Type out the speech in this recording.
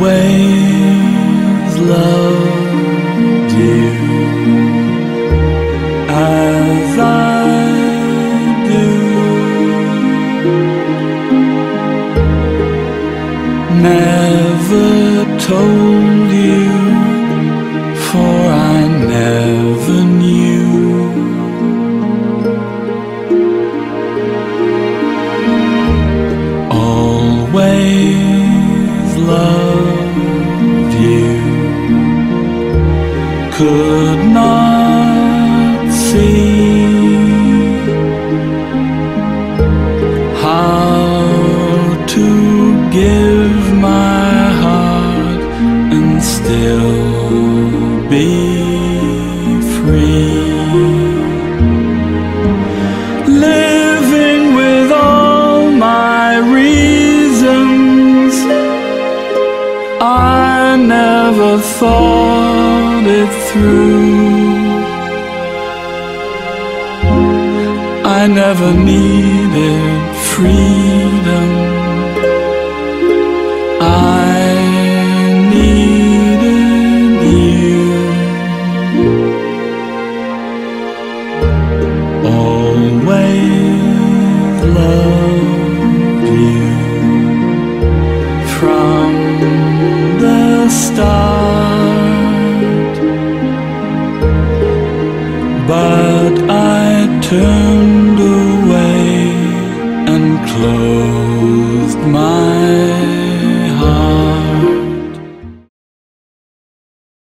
Always. never told you, for I never knew. Always loved you, could not see. How to give still be free. Living with all my reasons, I never thought it through. I never needed freedom. But I turned